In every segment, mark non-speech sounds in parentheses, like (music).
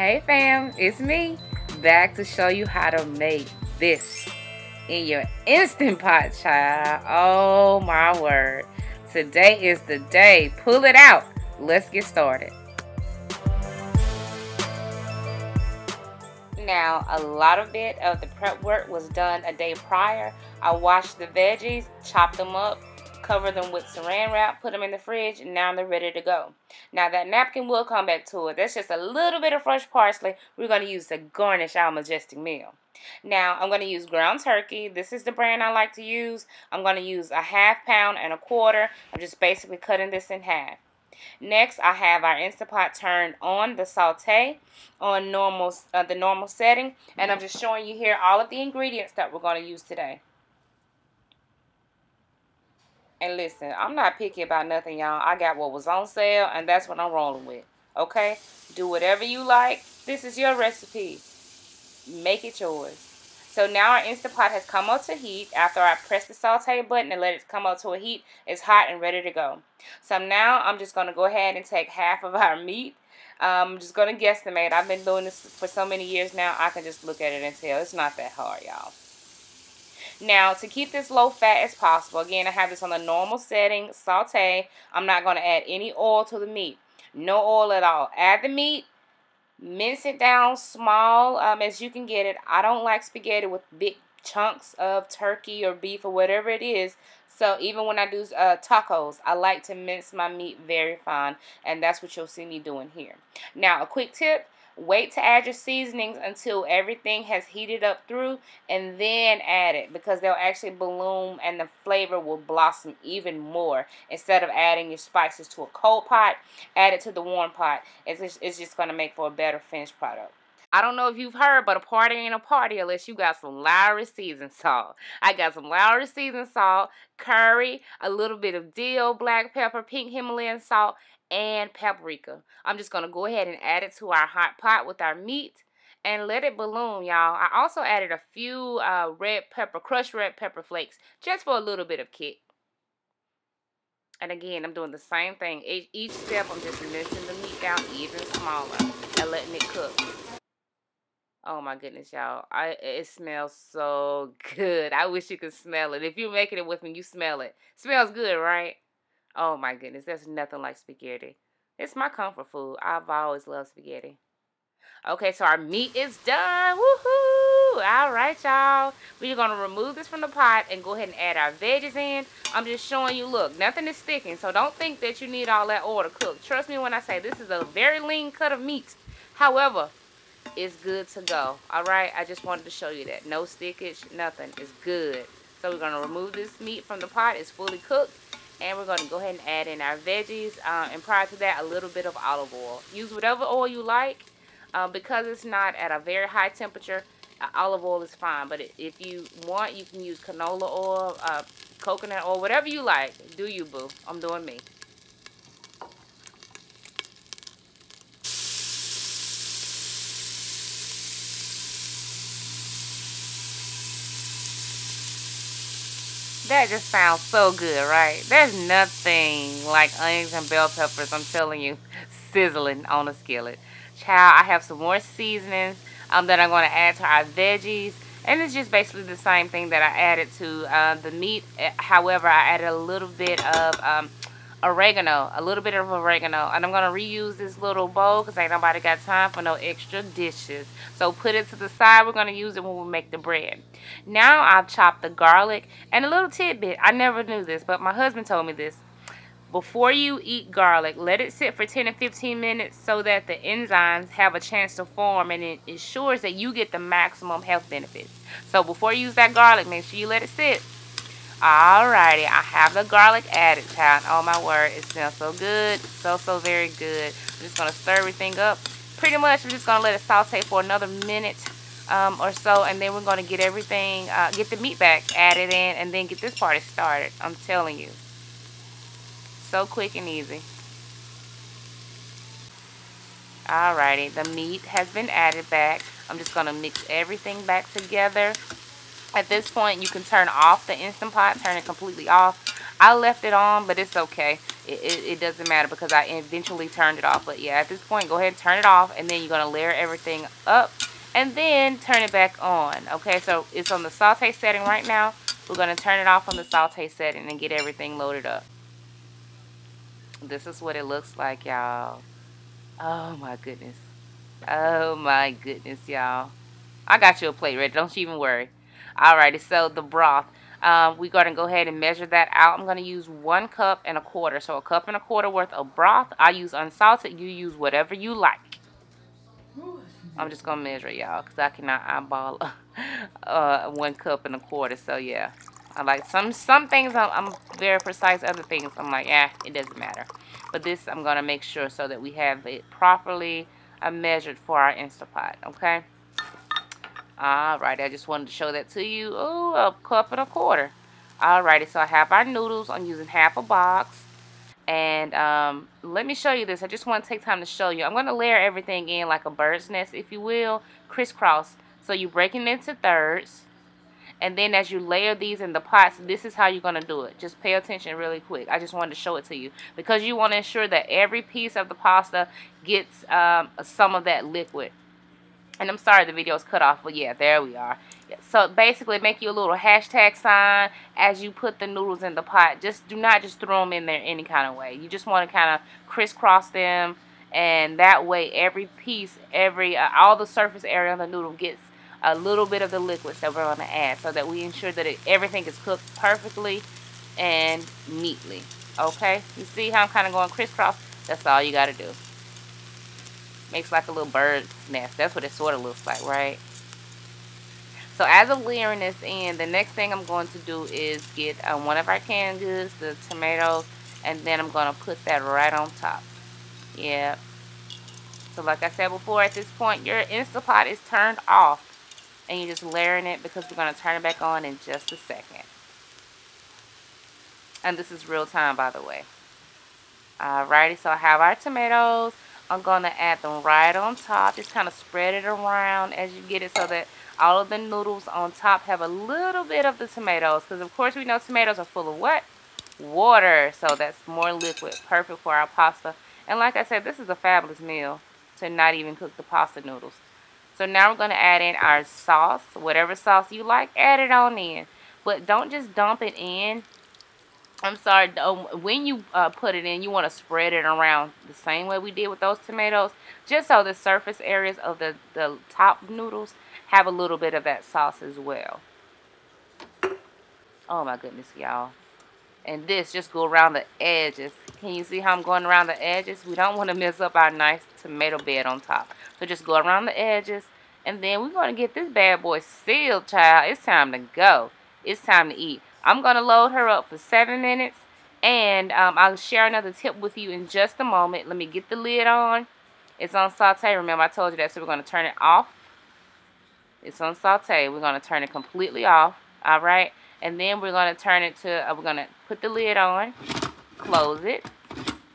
Hey fam, it's me, back to show you how to make this in your Instant Pot, child. Oh my word. Today is the day. Pull it out. Let's get started. Now, a lot of it of the prep work was done a day prior. I washed the veggies, chopped them up, cover them with saran wrap, put them in the fridge, and now they're ready to go. Now that napkin will come back to it. That's just a little bit of fresh parsley we're going to use to garnish our majestic meal. Now I'm going to use ground turkey. This is the brand I like to use. I'm going to use a half pound and a quarter. I'm just basically cutting this in half. Next, I have our Instant Pot turned on the saute on normal uh, the normal setting, and I'm just showing you here all of the ingredients that we're going to use today. And listen, I'm not picky about nothing, y'all. I got what was on sale, and that's what I'm rolling with. Okay? Do whatever you like. This is your recipe. Make it yours. So now our Instant Pot has come up to heat. After I press the saute button and let it come up to a heat, it's hot and ready to go. So now I'm just going to go ahead and take half of (laughs) our meat. I'm just going to guesstimate. I've been doing this for so many years now, I can just look at it and tell. It's not that hard, y'all. Now, to keep this low fat as possible, again, I have this on the normal setting, saute. I'm not going to add any oil to the meat. No oil at all. Add the meat, mince it down small um, as you can get it. I don't like spaghetti with big chunks of turkey or beef or whatever it is. So even when I do uh, tacos, I like to mince my meat very fine. And that's what you'll see me doing here. Now, a quick tip. Wait to add your seasonings until everything has heated up through and then add it because they'll actually bloom and the flavor will blossom even more. Instead of adding your spices to a cold pot, add it to the warm pot. It's just, it's just going to make for a better finished product. I don't know if you've heard, but a party ain't a party unless you got some Lawry seasoned salt. I got some Lawry seasoned salt, curry, a little bit of dill, black pepper, pink Himalayan salt, and paprika. I'm just going to go ahead and add it to our hot pot with our meat and let it balloon, y'all. I also added a few uh, red pepper, crushed red pepper flakes, just for a little bit of kick. And again, I'm doing the same thing. Each, step, I'm just mincing the meat down even smaller and letting it cook. Oh my goodness, y'all. I it smells so (laughs) good. I wish you could smell it. If you're making it with me, you smell it. Smells good, right? Oh my goodness, there's nothing like spaghetti. It's my comfort food. I've always loved spaghetti. Okay, so our meat is done. Woohoo! All right, y'all. We're going to remove this from the pot and go ahead and add our veggies in. I'm just showing you, look, nothing is sticking. So don't think that you need all that oil to cook. Trust me when I say this is a very lean cut of meat. However, it's good to go. All right, I just wanted to show you that. No stickage, nothing. It's good. So we're going to remove this meat from the pot. It's fully cooked. And we're going to go ahead and add in our veggies. Uh, and prior to that, a little bit of olive oil. Use whatever oil you like. Um, because it's not at a very high temperature, uh, olive oil is fine. But if you want, you can use canola oil, uh, coconut oil, whatever you like. Do you, boo. I'm doing me. That just sounds so good, right? There's nothing like onions and bell peppers, I'm telling you, sizzling on a skillet. Child, I have some more seasonings um, that I'm going to add to our veggies. And it's just basically the same thing that I added to uh, the meat. Eh, however, I added a little bit of um, oregano, a little bit of oregano. And I'm going to reuse this little bowl because ain't nobody got time for no extra dishes. So put it to the side. We're going to use it when we make the bread. Now I've chopped the garlic and a little tidbit. I never knew this, but my husband told me this. Before you eat garlic, let it sit for 10 to 15 minutes so that the enzymes have a chance to form and it ensures that you get the maximum health benefits. So before you use that garlic, make sure you let it sit. Alrighty, I have the garlic added, child. Oh my word, it smells so good. So, so very good. I'm just going to stir everything up. Pretty much, we're just going to let it saute for another minute um, or so. And then we're going to get everything, uh, get the meat back added in and then get this party started. I'm telling you. So quick and easy. Alrighty, the meat has been added back. I'm just going to mix everything back together. At this point, you can turn off the Instant Pot, turn it completely off. I left it on, but it's okay. it, it, it, doesn't matter because I eventually turned it off. But yeah, at this point, go ahead and turn it off. And then you're going to layer everything up. And then turn it back on. Okay, so it's on the saute setting right now. We're going to turn it off on the saute setting and get everything loaded up. This is what it looks like, y'all. Oh, my goodness. Oh, my goodness, y'all. I got you a plate ready. Don't you even worry. Alrighty, so the broth. Um, we're going to go ahead and measure that out. I'm going to use one cup and a quarter. So a cup and a quarter worth of broth. I use unsalted. You use whatever you like. I'm just going to measure y'all because I cannot eyeball (laughs) uh, one cup and a quarter. So yeah. I like some some things I'm, I'm, very precise. Other things I'm like, yeah, it doesn't matter. But this I'm going to make sure so that we have it properly uh, measured for our Instapot. Okay. Alrighty, I just wanted to show that to you. Oh, a cup and a quarter. Alrighty, so I have our noodles. I'm using half a box. And um, let me show you this. I just want to take time to show you. I'm going to layer everything in like a bird's nest, if you will, crisscross. So you're breaking it into thirds. And then as you layer these in the pots, this is how you're going to do it. Just pay attention really quick. I just wanted to show it to you. Because you want to ensure that every piece of the pasta gets um, some of that liquid. And I'm sorry the video is cut off, but yeah, there we are. So basically make you a little hashtag sign as you put the noodles in the pot. Just do not just throw them in there any kind of way. You just want to kind of crisscross them. And that way every piece, every uh, all the surface area on the noodle gets a little bit of the liquids that we're going to add. So that we ensure that it, everything is cooked perfectly and neatly. Okay? You see how I'm kind of going crisscross? That's all you got to do. Makes like a little bird's nest. That's what it sort of looks like, right? So as I'm layering this in, the next thing I'm going to do is get uh, one of our canned goods, the tomatoes, and then I'm going to put that right on top. Yeah. So like I said before, at this point, your Instapot is turned off. And you're just layering it because we're going to turn it back on in just a second. And this is real time, by the way. Alrighty, so I have our tomatoes. I'm going to add them right on top. Just kind of spread it around as you get it so that all of the noodles on top have a little bit of the tomatoes. Because, of course, we know tomatoes are full of what? Water. So that's more liquid. Perfect for our pasta. And like I said, this is a fabulous meal to not even cook the pasta noodles. So now we're going to add in our sauce. Whatever sauce you like, add it on in. But don't just dump it in I'm sorry, when you uh, put it in, you want to spread it around the same way we did with those tomatoes, just so the surface areas of the, the top noodles have a little bit of that sauce as well. Oh my goodness, y'all. And this, just go around the edges. Can you see how I'm going around the edges? We don't want to mess up our nice tomato bed on top. So just go around the edges. And then we're going to get this bad boy sealed, child. It's time to go. It's time to eat. I'm going to load her up for seven minutes. And um, I'll share another tip with you in just a moment. Let me get the lid on. It's on saute. Remember, I told you that. So we're going to turn it off. It's on saute. We're going to turn it completely off. All right. And then we're going to turn it to, uh, we're going to put the lid on. Close it.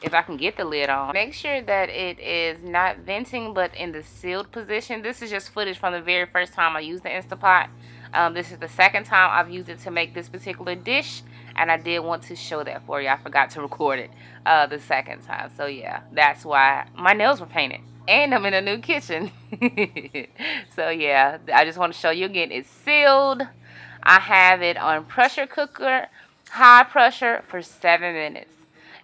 If I can get the lid on. Make sure that it is not venting, but in the sealed position. This is just footage from the very first time I used the Instapot. Um, this is the second time I've used it to make this particular dish. And I did want to show that for you. I forgot to record it uh, the second time. So yeah, that's why my nails were painted. And I'm in a new kitchen. (laughs) so yeah, I just want to show you again. It's sealed. I have it on pressure cooker, high pressure for seven minutes.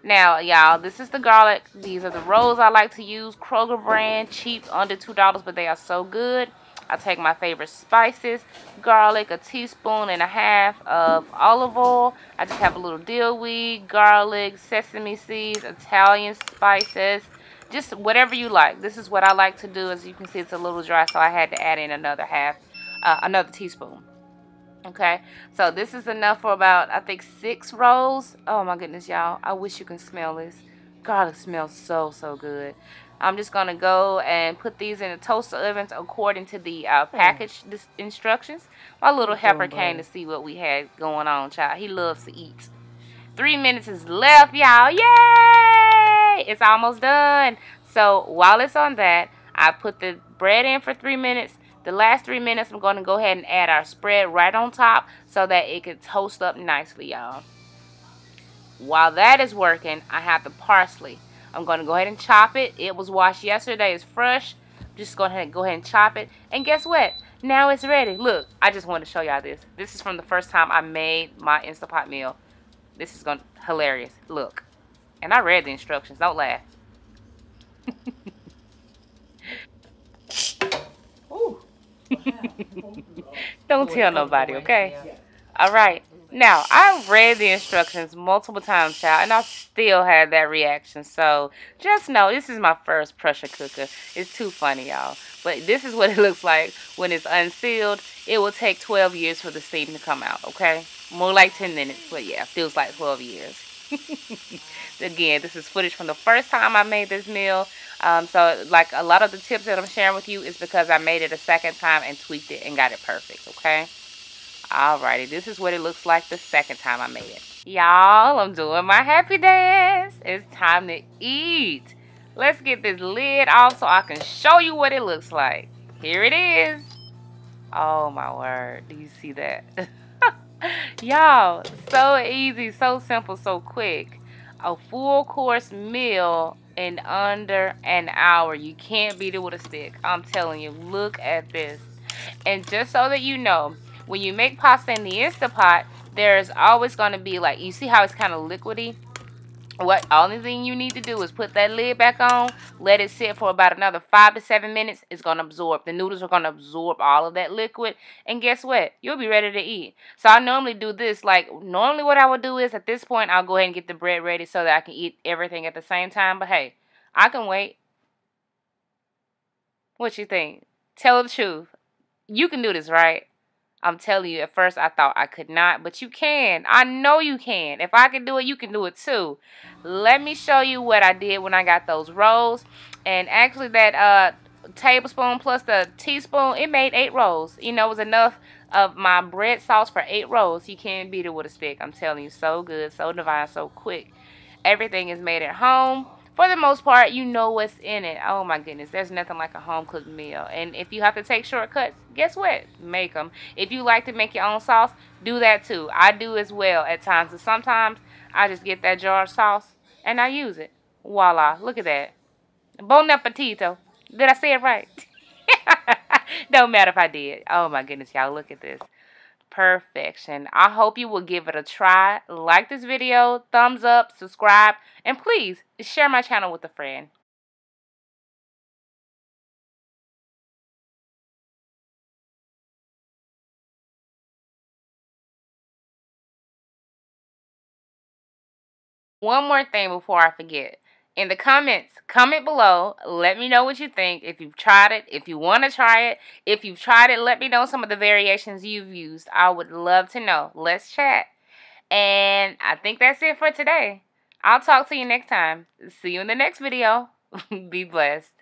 Now, y'all, this is the garlic. These are the rolls I like to use. Kroger brand, cheap, under $2, but they are so good. I take my favorite spices, garlic, a teaspoon and a half of olive oil. I just have a little dill weed, garlic, sesame seeds, Italian spices, just whatever you like. This is what I like to do. As you can see, it's a little dry, so I had to add in another half, uh, another teaspoon. Okay, so this is enough for about, I think, six rolls. Oh my goodness, y'all. I wish you can smell this. Garlic smells so, so good. I'm just going to go and put these in the toaster ovens according to the uh, hmm. package mm. instructions. My little helper came to see what we had going on, child. He loves to eat. Three minutes is left, y'all. Yay! It's almost done. So while it's on that, I put the bread in for three minutes. The last three minutes, I'm going to go ahead and add our spread right on top so that it can toast up nicely, y'all. While that is working, I have the parsley. I'm going to go ahead and chop it. It was washed yesterday. It's fresh. Just go ahead and go ahead and chop it. And guess what? Now it's ready. Look, I just wanted to show y'all this. This is from the first time I made my Instapot meal. This is going to hilarious. Look. And I read the instructions. Don't laugh. (laughs) Don't tell nobody, okay? All right. Now, I've read the instructions multiple times, child, and I still had that reaction. So, just know this is my first pressure cooker. It's too funny, y'all. But this is what it (laughs) looks like when it's unsealed. It will take 12 years for the steam to come out, okay? More like 10 minutes, but yeah, feels like 12 years. (laughs) Again, this is footage from the first time I made this meal. Um, so, like, a lot of the tips that I'm sharing with you is because I made it a second time and tweaked it and got it perfect, okay? Alrighty, this is what it looks like the second time I made it. Y'all, I'm doing my happy dance. It's time to eat. Let's get this lid off so I can show you what it looks like. Here it is. Oh my word. Do you see that? (laughs) Y'all, so easy, so simple, so quick. A full course meal in under an hour. You can't beat it with a stick. I'm telling you, look at this. And just so that you know, when you make pasta in the Instapot, there's always going to be like, you see how it's kind of liquidy? What only thing you need to do is put that lid back on, let it sit for about another five to seven minutes. It's gonna absorb. The noodles are gonna absorb all of that liquid, and guess what? You'll be ready to eat. So I normally do this. Like normally, what I would do is at this point, I'll go ahead and get the bread ready so that I can eat everything at the same time. But hey, I can wait. What you think? Tell the truth. You can do this, right? I'm telling you, at first I thought I could not, but you can. I know you can. If I can do it, you can do it too. Let me show you what I did when I got those rolls. And actually that uh, tablespoon plus the teaspoon, it made eight rolls. You know, it was enough of my bread sauce for eight rolls. You can't beat it with a stick. I'm telling you, so good, so divine, so quick. Everything is made at home for the most part, you know what's in it. Oh my goodness, there's nothing like a home cooked meal. And if you have to take shortcuts, guess what? Make them. If you like to make your own sauce, do that too. I do as well at times. And sometimes I just get that jar of sauce and I use it. Voila, look at that. Bon appetito. Did I say it right? (laughs) Don't matter if I did. Oh my goodness, y'all, look at this perfection. I hope you will give it a try. Like this video, thumbs up, subscribe, and please share my channel with a friend. One more thing before I forget in the comments, comment below. Let me know what you think. If you've tried it, if you want to try it, if you've tried it, let me know some of the variations you've used. I would love to know. Let's chat. And I think that's it for today. I'll talk to you next time. See you in the next video. (laughs) Be blessed.